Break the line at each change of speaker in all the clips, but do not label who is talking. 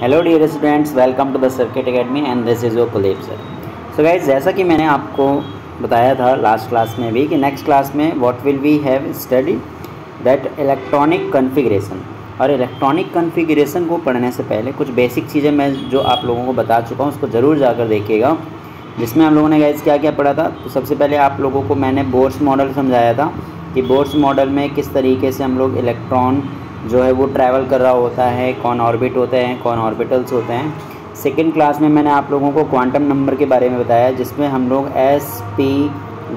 Hello dear students welcome to the circuit academy and this is your कुलेब sir so guys जैसा कि मैंने आपको बताया था लास्ट क्लास में भी कि नेक्स्ट क्लास में what will we have study that electronic configuration और इलेक्ट्रॉनिक कॉन्फ़िगरेशन को पढ़ने से पहले कुछ बेसिक चीज़ें मैं जो आप लोगों को बता चुका हूँ, उसको ज़रूर जाकर देखिएगा। जिसमें हम लोगों ने गाइज़ क्या क्या पढ़ा था? तो सबसे पहले आप लोगों को मैंने बोर्ड्स मॉडल समझाया था कि बोर्ड्स मॉडल में किस तरीके से हम लोग इलेक्ट्रॉन जो है वो ट्रैवल कर रहा होता है, कौन ऑर्बिट होते हैं, कौन ऑर्बिटल्स होते हैं। सेकेंड क्लास में मैंने आप लोगों को क्वांटम नंबर के बारे में बताया, जिसमें हम लोग एस पी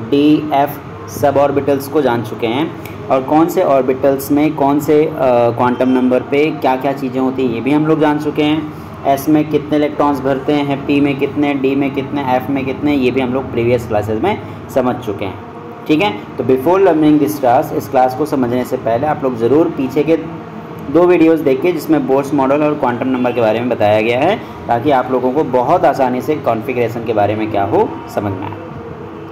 डी एफ़ सब ऑर्बिटल्स को जान चुके हैं। और कौन से ऑर्बिटल्स में कौन से क्वांटम नंबर पे क्या क्या चीज़ें होती हैं, ये भी हम लोग जान चुके हैं। एस में कितने इलेक्ट्रॉन्स भरते हैं पी में कितने डी में कितने एफ़ में कितने, ये भी हम लोग प्रीवियस क्लासेस में समझ चुके हैं। ठीक है? तो बिफोर लर्निंग दिस क्लास इस क्लास को समझने से पहले आप लोग ज़रूर पीछे के दो वीडियोस देखिए, जिसमें बोर्ड्स मॉडल और क्वांटम नंबर के बारे में बताया गया है, ताकि आप लोगों को बहुत आसानी से कॉन्फ़िगरेशन के बारे में क्या हो समझ में आए।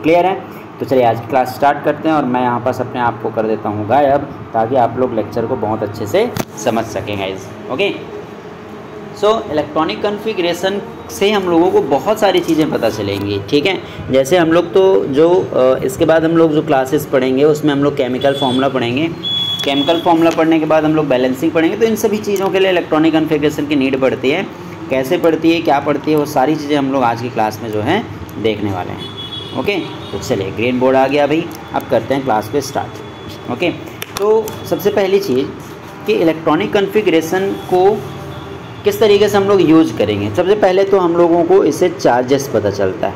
क्लियर है? तो चलिए आज की क्लास स्टार्ट करते हैं और मैं यहाँ पास अपने आप को कर देता हूँ गायब, ताकि आप लोग लेक्चर को बहुत अच्छे से समझ सकें guys okay so electronic configuration से हम लोगों को बहुत सारी चीज़ें पता चलेंगी, ठीक है? जैसे हम लोग तो जो इसके बाद हम लोग जो क्लासेस पढ़ेंगे, उसमें हम लोग केमिकल फार्मूला पढ़ेंगे। केमिकल फार्मूला पढ़ने के बाद हम लोग बैलेंसिंग पढ़ेंगे तो इन सभी चीज़ों के लिए इलेक्ट्रॉनिक कन्फिग्रेशन की नीड पड़ती है। कैसे पड़ती है, क्या पड़ती है, वो सारी चीज़ें हम लोग आज की क्लास में जो है देखने वाले हैं, ओके? तो चलिए ग्रीन बोर्ड आ गया भाई अब करते हैं क्लास को स्टार्ट ओके? तो सबसे पहली चीज़ कि इलेक्ट्रॉनिक कन्फिग्रेशन को किस तरीके से हम लोग यूज़ करेंगे? सबसे पहले तो हम लोगों को इससे चार्जेस पता चलता है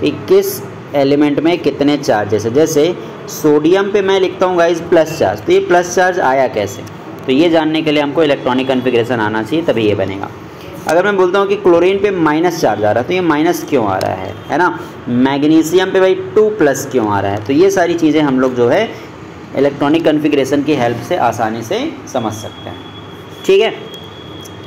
कि किस एलिमेंट में कितने चार्जेस है। जैसे सोडियम पे मैं लिखता हूँ गाइज़ प्लस चार्ज तो ये प्लस चार्ज आया कैसे? तो ये जानने के लिए हमको इलेक्ट्रॉनिक कन्फिग्रेशन आना चाहिए, तभी ये बनेगा। अगर मैं बोलता हूँ कि क्लोरीन पे माइनस चार्ज आ रहा है तो ये माइनस क्यों आ रहा है? है ना? मैग्नीशियम पे भाई टू प्लस क्यों आ रहा है? तो ये सारी चीज़ें हम लोग जो है इलेक्ट्रॉनिक कन्फिग्रेशन की हेल्प से आसानी से समझ सकते हैं। ठीक है?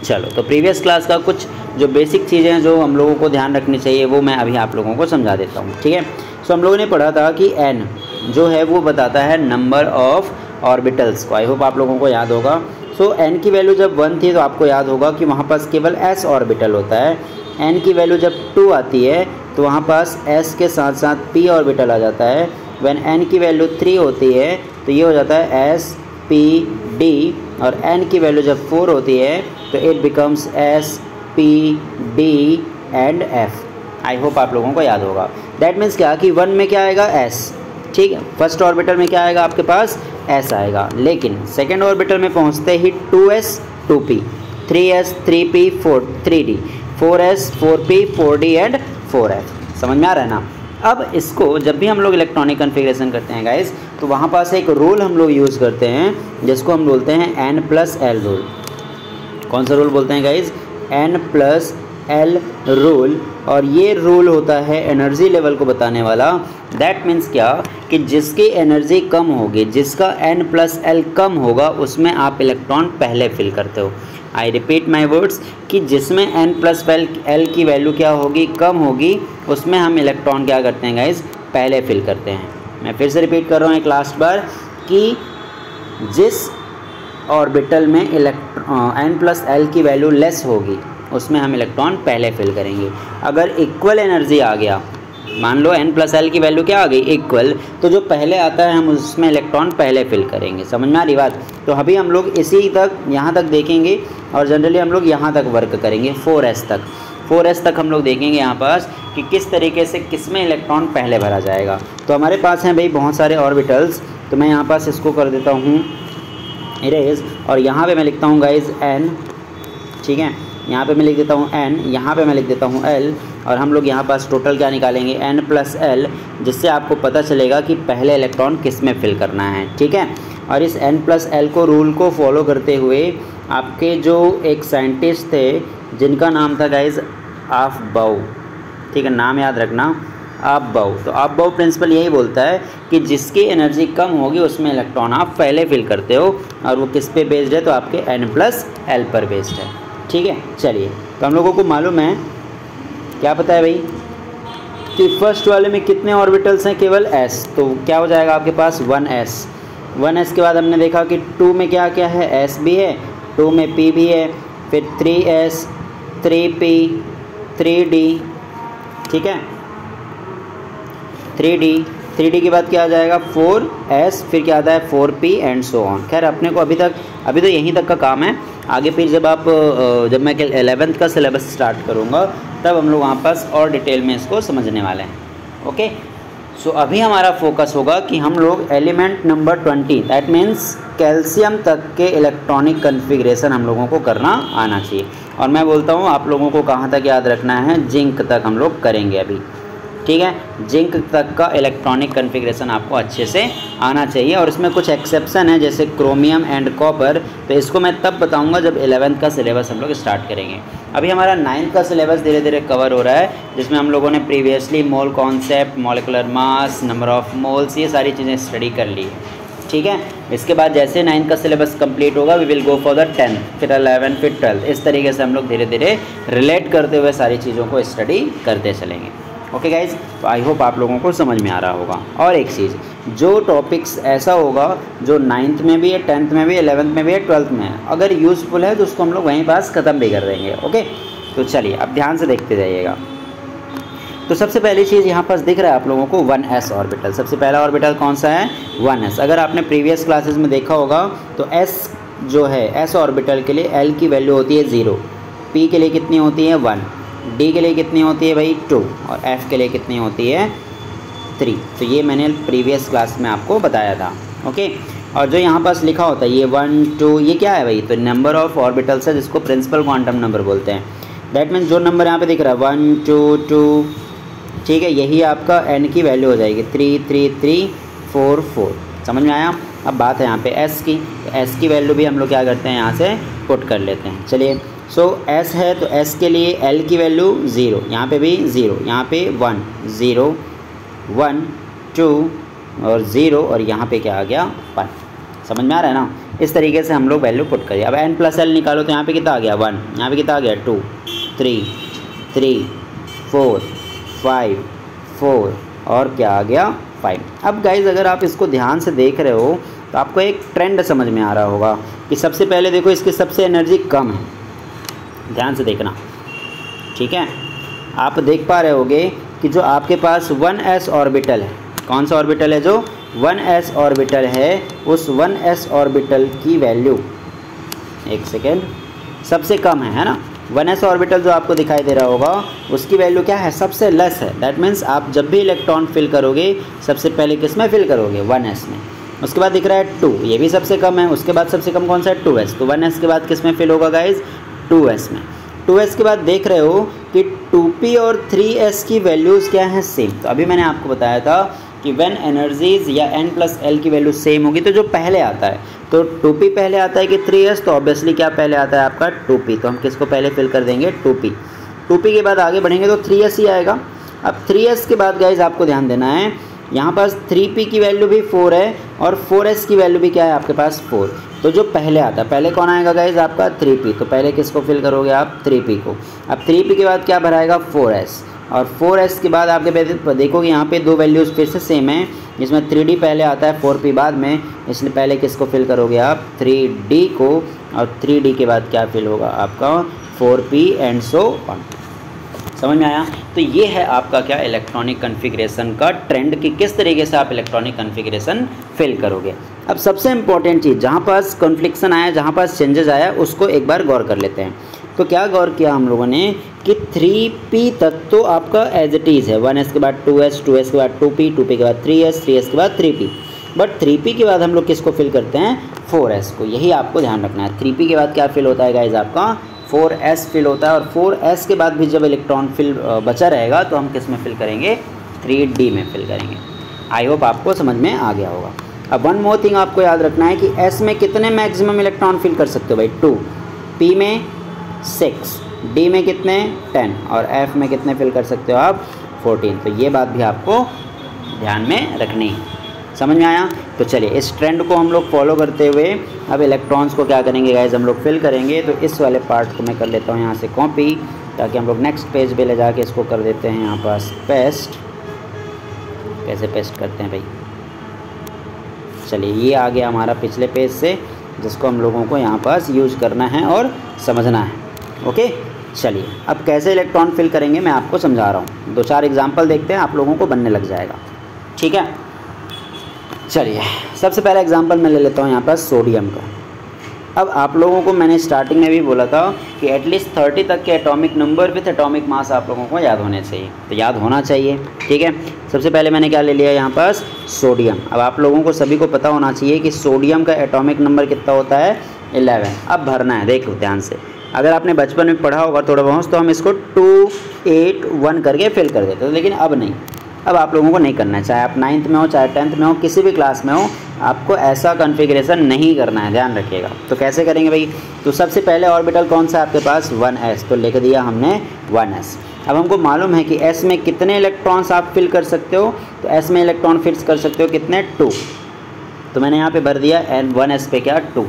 चलो तो प्रीवियस क्लास का कुछ जो बेसिक चीज़ें हैं जो हम लोगों को ध्यान रखनी चाहिए वो मैं अभी आप लोगों को समझा देता हूँ ठीक है? सो हम लोगों ने पढ़ा था कि एन जो है वो बताता है नंबर ऑफ़ ऑर्बिटल्स को। आई होप आप लोगों को याद होगा। सो so, एन की वैल्यू जब वन थी तो आपको याद होगा कि वहाँ पास केवल एस ऑर्बिटल होता है। एन की वैल्यू जब टू आती है तो वहाँ पास एस के साथ साथ पी ऑर्बिटल आ जाता है। वैन एन की वैल्यू थ्री होती है तो ये हो जाता है एस पी डी और एन की वैल्यू जब फोर होती है तो it becomes S P D and F I hope आप लोगों को याद होगा। दैट मीन्स क्या? कि वन में क्या आएगा? एस ठीक है? फ़र्स्ट ऑर्बिटल में क्या आएगा आपके पास? एस आएगा। लेकिन सेकेंड ऑर्बिटल में पहुँचते ही two s two p three s three p four three d four s four p four d and four f समझ में आ रहा है ना? अब इसको जब भी हम लोग इलेक्ट्रॉनिक कन्फिग्रेशन करते हैं गाइज़ तो वहाँ पास एक रूल हम लोग यूज़ करते हैं, जिसको हम बोलते हैं एन प्लस एल रूल कौन सा रूल बोलते हैं guys n plus l rule और ये रूल होता है एनर्जी लेवल को बताने वाला। दैट मीन्स क्या? कि जिसकी एनर्जी कम होगी, जिसका एन प्लस एल कम होगा, उसमें आप इलेक्ट्रॉन पहले फिल करते हो। आई रिपीट माई वर्ड्स कि जिसमें एन प्लस एल की वैल्यू क्या होगी, कम होगी, उसमें हम इलेक्ट्रॉन क्या करते हैं गाइज़ पहले फिल करते हैं। मैं फिर से रिपीट कर रहा हूँ एक लास्ट बार, कि जिस ऑर्बिटल में इलेक्ट्रॉन एन प्लस एल की वैल्यू लेस होगी। उसमें हम इलेक्ट्रॉन पहले फिल करेंगे। अगर इक्वल एनर्जी आ गया, मान लो एन प्लस एल की वैल्यू क्या आ गई? इक्वल तो जो पहले आता है, हम उसमें इलेक्ट्रॉन पहले फिल करेंगे। समझ में आ रही बात? तो अभी हम लोग इसी तक, यहाँ तक देखेंगे और जनरली हम लोग यहाँ तक वर्क करेंगे फोर एस तक। फोर एस तक हम लोग देखेंगे यहाँ पास कि किस तरीके से किसमें इलेक्ट्रॉन पहले भरा जाएगा। तो हमारे पास हैं भाई बहुत सारे ऑर्बिटल्स तो मैं यहाँ पास इसको कर देता हूँ। इरेज और यहाँ पे मैं लिखता हूँ गाइज़ एन ठीक है? यहाँ पे मैं लिख देता हूँ एन यहाँ पे मैं लिख देता हूँ एल और हम लोग यहाँ पास टोटल क्या निकालेंगे? एन प्लस एल जिससे आपको पता चलेगा कि पहले इलेक्ट्रॉन किसमें फिल करना है। ठीक है? और इस एन प्लस एल को रूल को फॉलो करते हुए आपके जो एक साइंटिस्ट थे, जिनका नाम था गाइज़ आफ बाउ ठीक है? नाम याद रखना। आप बाउ तो आप बाउ प्रिंसिपल यही बोलता है कि जिसकी एनर्जी कम होगी, उसमें इलेक्ट्रॉन आप पहले फिल करते हो, और वो किस पे बेस्ड है तो आपके एन प्लस एल पर बेस्ड है। ठीक है? चलिए तो हम लोगों को मालूम है, क्या पता है भाई, कि फ़र्स्ट वाले में कितने ऑर्बिटल्स हैं केवल एस तो क्या हो जाएगा आपके पास? वन एस वन एस के बाद हमने देखा कि टू में क्या क्या है? एस भी है टू में पी भी है, फिर three s three p three d ठीक है? थ्री डी थ्री डी के बाद क्या आ जाएगा? फोर एस फिर क्या आता है? Four p and so on खैर अपने को अभी तक अभी तो यहीं तक का काम है। आगे फिर जब आप जब मैं एलेवेंथ का सिलेबस स्टार्ट करूँगा तब हम लोग वहाँ पास और डिटेल में इसको समझने वाले हैं। ओके सो so, अभी हमारा फोकस होगा कि हम लोग element number twenty that means calcium तक के इलेक्ट्रॉनिक कन्फिग्रेशन हम लोगों को करना आना चाहिए। और मैं बोलता हूँ आप लोगों को कहाँ तक याद रखना है? जिंक तक हम लोग करेंगे अभी। ठीक है? जिंक तक का इलेक्ट्रॉनिक कन्फिग्रेशन आपको अच्छे से आना चाहिए और इसमें कुछ एक्सेप्शन है, जैसे क्रोमियम एंड कॉपर तो इसको मैं तब बताऊँगा जब इलेवेंथ का सिलेबस हम लोग स्टार्ट करेंगे। अभी हमारा नाइन्थ का सिलेबस धीरे धीरे कवर हो रहा है, जिसमें हम लोगों ने previously mole concept molecular mass number of moles ये सारी चीज़ें स्टडी कर ली। ठीक है? इसके बाद जैसे नाइन्थ का सिलेबस कंप्लीट होगा we will go for the tenth फिर अलेवन फिर ट्वेल्थ इस तरीके से हम लोग धीरे धीरे रिलेट करते हुए सारी चीज़ों को स्टडी करते चलेंगे। ओके गाइज़ आई होप आप लोगों को समझ में आ रहा होगा। और एक चीज़, जो टॉपिक्स ऐसा होगा, जो नाइन्थ में भी है टेंथ में भी एलेवंथ में भी है ट्वेल्थ में है, अगर यूज़फुल है तो उसको हम लोग वहीं पास ख़त्म भी कर देंगे ओके तो चलिए, अब ध्यान से देखते जाइएगा। तो सबसे पहली चीज़ यहाँ पास दिख रहा है आप लोगों को वन एस ऑर्बिटल सबसे पहला ऑर्बिटल कौन सा है? वन एस अगर आपने प्रीवियस क्लासेस में देखा होगा तो एस जो है एस ऑर्बिटल के लिए एल की वैल्यू होती है ज़ीरो पी के लिए कितनी होती है? वन डी के लिए कितनी होती है भाई? टू और एफ़ के लिए कितनी होती है? थ्री तो ये मैंने प्रीवियस क्लास में आपको बताया था. ओके और जो यहाँ पास लिखा होता है, ये वन टू ये क्या है भाई? तो नंबर ऑफ़ ऑर्बिटल्स है, जिसको प्रिंसिपल क्वांटम नंबर बोलते हैं. दैट मीन्स जो नंबर यहाँ पे दिख रहा है वन टू टू ठीक है, यही आपका एन की वैल्यू हो जाएगी. Three three three four four समझ में आया? अब बात है यहाँ पे एस की. तो एस की वैल्यू भी हम लोग क्या करते हैं? यहाँ से पुट कर लेते हैं. चलिए सो so, एस है तो एस के लिए एल की वैल्यू ज़ीरो यहाँ पे भी ज़ीरो यहाँ पे वन ज़ीरो वन टू और ज़ीरो और यहाँ पे क्या आ गया? वन समझ में आ रहा है ना? इस तरीके से हम लोग वैल्यू पुट करिए अब एन प्लस एल निकालो तो यहाँ पे कितना आ गया? वन यहाँ पे कितना आ गया? Two three three four five four और क्या आ गया? फाइव अब गाइज़ अगर आप इसको ध्यान से देख रहे हो तो आपको एक ट्रेंड समझ में आ रहा होगा कि सबसे पहले देखो इसकी सबसे एनर्जी कम है। ध्यान से देखना। ठीक है? आप देख पा रहे होगे कि जो आपके पास वन एस ऑर्बिटल है, कौन सा ऑर्बिटल है जो? वन एस ऑर्बिटल है, उस वन एस ऑर्बिटल की वैल्यू। एक सेकेंड। सबसे कम है है ना? वन एस ऑर्बिटल जो आपको दिखाई दे रहा होगा, उसकी वैल्यू क्या है? सबसे लेस है। दैट मीन्स आप जब भी इलेक्ट्रॉन फिल करोगे, सबसे पहले किसमें फिल करोगे? वन एस में। उसके बाद दिख रहा है टू। ये भी सबसे कम है। उसके बाद सबसे कम कौन सा है? Two s. तो वन एस के बाद किसमें फिल होगा गाइज़ टू एस में। टू एस के बाद देख रहे हो कि टू पी और थ्री एस की वैल्यूज़ क्या हैं? सेम। तो अभी मैंने आपको बताया था कि वेन एनर्जीज या एन प्लस एल की वैल्यू सेम होगी तो जो पहले आता है तो टू पी पहले आता है कि थ्री एस तो ऑब्वियसली क्या पहले आता है आपका? Two p. तो हम किसको पहले फिल कर देंगे? To P. टू पी के बाद आगे बढ़ेंगे तो थ्री एस ही आएगा। अब थ्री एस के बाद गाइज़ आपको ध्यान देना है यहाँ पास थ्री पी की वैल्यू भी फोर है और फोर एस की वैल्यू भी क्या है आपके पास फोर तो जो पहले आता है पहले कौन आएगा गाइज़ आपका थ्री पी तो पहले किसको फिल करोगे आप? थ्री पी को। अब थ्री पी के बाद क्या भराएगा? फोर एस और फोर एस के बाद आपके देखोगे यहाँ पे दो वैल्यूज़ फिर से सेम है। जिसमें थ्री डी पहले आता है फोर पी बाद में। इसलिए पहले किसको फिल करोगे आप? थ्री डी को। और थ्री डी के बाद क्या फिल होगा? आपका four p and so on समझ में आया? तो ये है आपका क्या इलेक्ट्रॉनिक कन्फिग्रेशन का ट्रेंड कि किस तरीके से आप इलेक्ट्रॉनिक कन्फिग्रेशन फिल करोगे। अब सबसे इंपॉर्टेंट चीज़, जहाँ पास कॉन्फ्लिक्शन आया, जहाँ पास चेंजेस आया, उसको एक बार गौर कर लेते हैं। तो क्या गौर किया हम लोगों ने कि थ्री पी तक तो आपका एज इट इज़ है। वन एस के बाद टू एस टू एस के बाद टू पी टू पी के बाद थ्री एस थ्री एस के बाद three p but three p के बाद हम लोग किसको फिल करते हैं? फोर एस को। यही आपको ध्यान रखना है। थ्री पी के बाद क्या फिल होता है गाइज़ आपका फोर एस फिल होता है और फोर एस के बाद भी जब इलेक्ट्रॉन फिल बचा रहेगा तो हम किसमें फिल करेंगे? थ्री डी में फिल करेंगे। आई होप आपको समझ में आ गया होगा। अब वन मोर थिंग आपको याद रखना है कि एस में कितने मैक्सिमम इलेक्ट्रॉन फिल कर सकते हो भाई? टू पी में सिक्स डी में कितने? टेन और एफ़ में कितने फिल कर सकते हो आप? फोर्टीन तो ये बात भी आपको ध्यान में रखनी है। समझ में आया? तो चलिए, इस ट्रेंड को हम लोग फॉलो करते हुए अब इलेक्ट्रॉन्स को क्या करेंगे गाइज़ हम लोग फिल करेंगे। तो इस वाले पार्ट को मैं कर लेता हूँ यहाँ से कॉपी ताकि हम लोग नेक्स्ट पेज पे ले जाके इसको कर देते हैं यहाँ पास पेस्ट कैसे पेस्ट करते हैं भाई? चलिए, ये आ गया हमारा पिछले पेज से, जिसको हम लोगों को यहाँ पास यूज़ करना है और समझना है। ओके चलिए, अब कैसे इलेक्ट्रॉन फिल करेंगे मैं आपको समझा रहा हूँ। दो चार एग्ज़ाम्पल देखते हैं, आप लोगों को बनने लग जाएगा। ठीक है? चलिए, सबसे पहला एग्ज़ाम्पल मैं ले लेता हूँ यहाँ पर सोडियम का। अब आप लोगों को मैंने स्टार्टिंग में भी बोला था कि एटलीस्ट थर्टी तक के atomic number with atomic mass आप लोगों को याद होने चाहिए। तो याद होना चाहिए, ठीक है? सबसे पहले मैंने क्या ले लिया यहाँ पास सोडियम अब आप लोगों को सभी को पता होना चाहिए कि सोडियम का एटॉमिक नंबर कितना होता है? इलेवन अब भरना है, देखो ध्यान से। अगर आपने बचपन में पढ़ा होगा थोड़ा बहुत तो हम इसको टू एट वन करके फिल कर देते लेकिन अब नहीं। अब आप लोगों को नहीं करना है। चाहे आप नाइन्थ में हो, चाहे टेंथ में हो, किसी भी क्लास में हो, आपको ऐसा कॉन्फ़िगरेशन नहीं करना है, ध्यान रखिएगा। तो कैसे करेंगे भाई? तो सबसे पहले ऑर्बिटल कौन सा आपके पास? वन एस तो लिख दिया हमने वन एस अब हमको मालूम है कि एस में कितने इलेक्ट्रॉन्स आप फिल कर सकते हो? तो एस में इलेक्ट्रॉन फिक्स कर सकते हो कितने? टू तो मैंने यहाँ पे भर दिया एन वन एस पे क्या? टू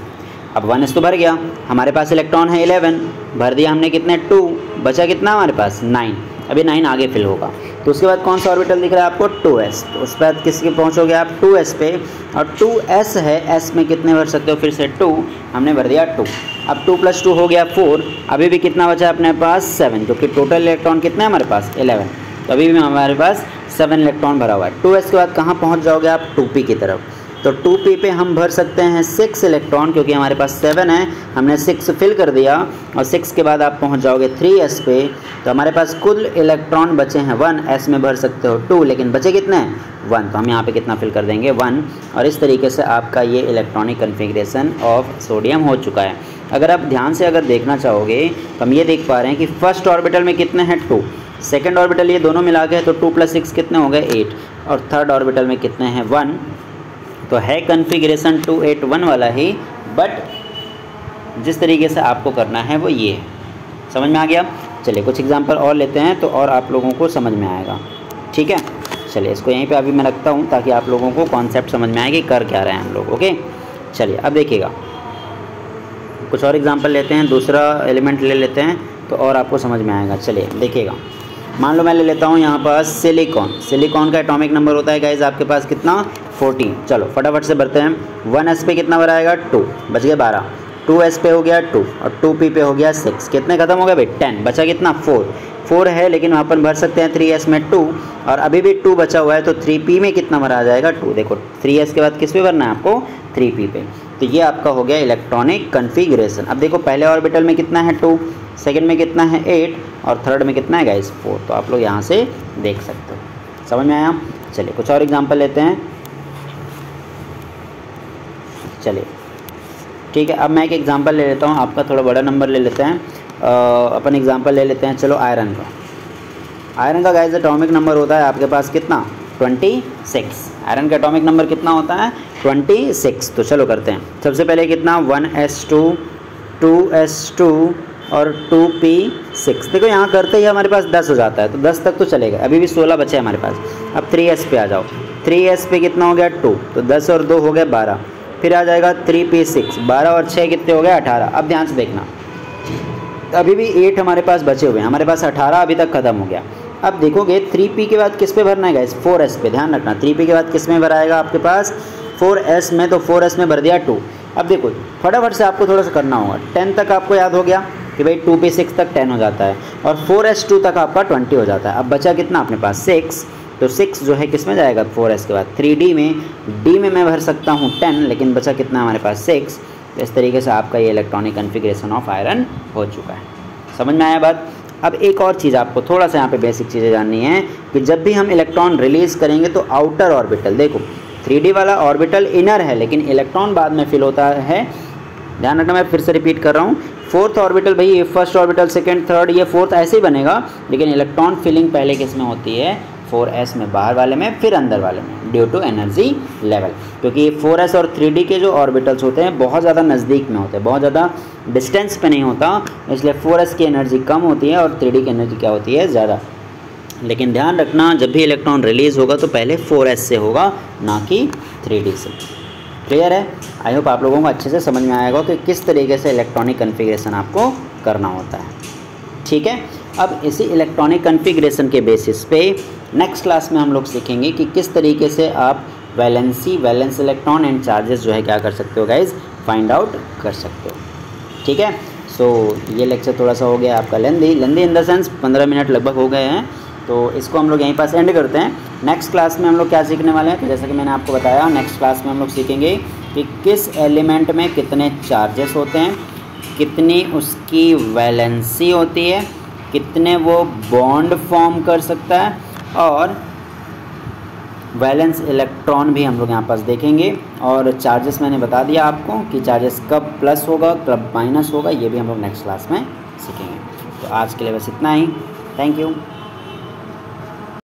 अब वन एस तो भर गया। हमारे पास इलेक्ट्रॉन है इलेवन भर दिया हमने कितने? टू बचा कितना हमारे पास? नाइन अभी नाइन आगे फिल होगा। तो उसके बाद कौन सा ऑर्बिटल दिख रहा है आपको? टू एस तो उसके बाद किसके पहुँचोगे आप? टू एस पे। और टू एस है एस में कितने भर सकते हो? फिर से टू हमने भर दिया टू अब टू प्लस टू हो गया फोर अभी भी कितना बचा अपने पास? सेवन क्योंकि टोटल इलेक्ट्रॉन कितने हमारे पास? इलेवन तो अभी भी हमारे पास सेवन इलेक्ट्रॉन भरा हुआ है। टू एस के बाद कहाँ पहुँच जाओगे आप? टू पी की तरफ़। तो टू पी पे हम भर सकते हैं सिक्स इलेक्ट्रॉन क्योंकि हमारे पास सेवन है। हमने सिक्स फिल कर दिया, और सिक्स के बाद आप पहुँच जाओगे थ्री एस पे। तो हमारे पास कुल इलेक्ट्रॉन बचे हैं वन एस में भर सकते हो टू लेकिन बचे कितने? वन तो हम यहाँ पे कितना फिल कर देंगे? वन और इस तरीके से आपका ये इलेक्ट्रॉनिक कन्फिग्रेशन ऑफ़ सोडियम हो चुका है। अगर आप ध्यान से अगर देखना चाहोगे तो हम ये देख पा रहे हैं कि फ़र्स्ट ऑर्बिटल में कितने हैं टू सेकेंड ऑर्बिटल ये दोनों मिला के तो टू प्लस सिक्स कितने हो गए? एट और थर्ड ऑर्बिटल में कितने हैं? वन तो है कन्फिग्रेशन टू एट वन वाला ही बट जिस तरीके से आपको करना है वो ये है। समझ में आ गया? चलिए कुछ एग्जांपल और लेते हैं तो और आप लोगों को समझ में आएगा। ठीक है? चलिए इसको यहीं पे अभी मैं रखता हूँ, ताकि आप लोगों को कॉन्सेप्ट समझ में आए कि कर क्या रहे हैं हम लोग ओके चलिए अब देखिएगा। कुछ और एग्ज़ाम्पल लेते हैं, दूसरा एलिमेंट ले लेते हैं तो और आपको समझ में आएगा। चलिए देखिएगा। मान लो मैं ले लेता हूँ यहाँ पास सिलिकॉन सिलिकॉन का एटॉमिक नंबर होता है गाइज़ आपके पास कितना? फोर्टीन चलो, फटाफट से भरते हैं। वन एस पे कितना भराएगा टू। बच गया बारह। टू एस पे हो गया टू और टू पी पे हो गया सिक्स। कितने खत्म हो गए भाई? टेन। बचा कितना? फोर। फोर है, लेकिन वहाँ पर भर सकते हैं थ्री एस में टू। और अभी भी टू बचा हुआ है तो थ्री पी में कितना भरा जाएगा? टू। देखो, थ्री एस के बाद किस पे भरना है आपको? थ्री पी पे। तो ये आपका हो गया इलेक्ट्रॉनिक कन्फिग्रेशन। अब देखो, पहले ऑर्बिटल में कितना है टू? सेकेंड में कितना है एट? और थर्ड में कितना है गाइस? फोर। तो आप लोग यहाँ से देख सकते हो। समझ में आया? चलिए, कुछ और एग्ज़ाम्पल लेते हैं। चलिए। ठीक है, अब मैं एक एग्जांपल ले लेता हूँ, आपका थोड़ा बड़ा नंबर ले लेते हैं। अपन एग्जांपल ले लेते हैं, चलो आयरन का। आयरन का गाइस एटॉमिक नंबर होता है आपके पास कितना? ट्वेंटी सिक्स आयरन का एटॉमिक नंबर कितना होता है? ट्वेंटी सिक्स तो चलो करते हैं। सबसे पहले कितना? One s two two s two और टू पी सिक्स देखो, यहाँ करते ही हमारे पास दस हो जाता है तो दस तक तो चलेगा। अभी भी सोलह बचे हमारे पास। अब थ्री एस पे आ जाओ। थ्री एस पे कितना हो गया? टू तो दस और दो हो गया बारह। फिर आ जाएगा थ्री पी सिक्स बारह और छः कितने हो गए? अठारह। अब ध्यान से देखना। अभी भी एट हमारे पास बचे हुए हैं। हमारे पास अठारह अभी तक ख़त्म हो गया। अब देखोगे थ्री पी के बाद किस पे भरना है गाइस फोर एस पे। ध्यान रखना। थ्री पी के बाद किसमें भराएगा आपके पास? फोर एस में तो फोर एस में भर दिया टू अब देखो, फटाफट से आपको थोड़ा सा करना होगा। टेन तक आपको याद हो गया कि भाई टू पी सिक्स तक टेन हो जाता है और फोर एस टू तक आपका ट्वेंटी हो जाता है। अब बचा कितना? अपने पास सिक्स तो सिक्स जो है किसमें जाएगा? फोर एस के बाद। थ्री डी में डी में मैं भर सकता हूँ टेन लेकिन बचा कितना हमारे पास? सिक्स तो इस तरीके से आपका ये इलेक्ट्रॉनिक कन्फिग्रेशन ऑफ़ आयरन हो चुका है। समझ में आया बात? अब एक और चीज़ आपको थोड़ा सा यहाँ पे बेसिक चीज़ें जाननी है कि जब भी हम इलेक्ट्रॉन रिलीज़ करेंगे तो आउटर ऑर्बिटल देखो थ्री वाला ऑर्बिटल इनर है, लेकिन इलेक्ट्रॉन बाद में फिल होता है। ध्यान रखना, मैं फिर से रिपीट कर रहा हूँ। फोर्थ ऑर्बिटल भाई, ये फ़र्स्ट ऑर्बिटल सेकेंड थर्ड ये फोर्थ ऐसे ही बनेगा, लेकिन इलेक्ट्रॉन फिलिंग पहले किसमें होती है? फोर एस में बाहर वाले में, फिर अंदर वाले में ड्यू टू एनर्जी लेवल क्योंकि फोर एस और थ्री डी के जो ऑर्बिटल्स होते हैं, बहुत ज़्यादा नज़दीक में होते हैं, बहुत ज़्यादा डिस्टेंस पे नहीं होता, इसलिए फोर एस की एनर्जी कम होती है और थ्री डी की एनर्जी क्या होती है, ज़्यादा. लेकिन ध्यान रखना, जब भी इलेक्ट्रॉन रिलीज़ होगा तो पहले फोर एस से होगा, ना कि थ्री डी से. क्लियर है? आई होप आप लोगों को अच्छे से समझ में आएगा कि किस तरीके से इलेक्ट्रॉनिक कन्फिग्रेशन आपको करना होता है. ठीक है? अब इसी इलेक्ट्रॉनिक कन्फिग्रेशन के बेसिस पे नेक्स्ट क्लास में हम लोग सीखेंगे कि किस तरीके से आप valency valence electron and charges जो है क्या कर सकते हो गाइज़ फाइंड आउट कर सकते हो। ठीक है? सो so, ये लेक्चर थोड़ा सा हो गया आपका lengthy lengthy in the sense पंद्रह मिनट लगभग हो गए हैं। तो इसको हम लोग यहीं पास एंड करते हैं। नेक्स्ट क्लास में हम लोग क्या सीखने वाले हैं? तो जैसा कि मैंने आपको बताया नेक्स्ट क्लास में हम लोग सीखेंगे कि किस एलिमेंट में कितने चार्जेस होते हैं कितनी उसकी वैलेंसी होती है कितने वो बॉन्ड फॉर्म कर सकता है और वैलेंस इलेक्ट्रॉन भी हम लोग यहाँ पास देखेंगे। और चार्जेस मैंने बता दिया आपको कि चार्जेस कब प्लस होगा, कब माइनस होगा, ये भी हम लोग नेक्स्ट क्लास में सीखेंगे। तो आज के लिए बस इतना ही। Thank you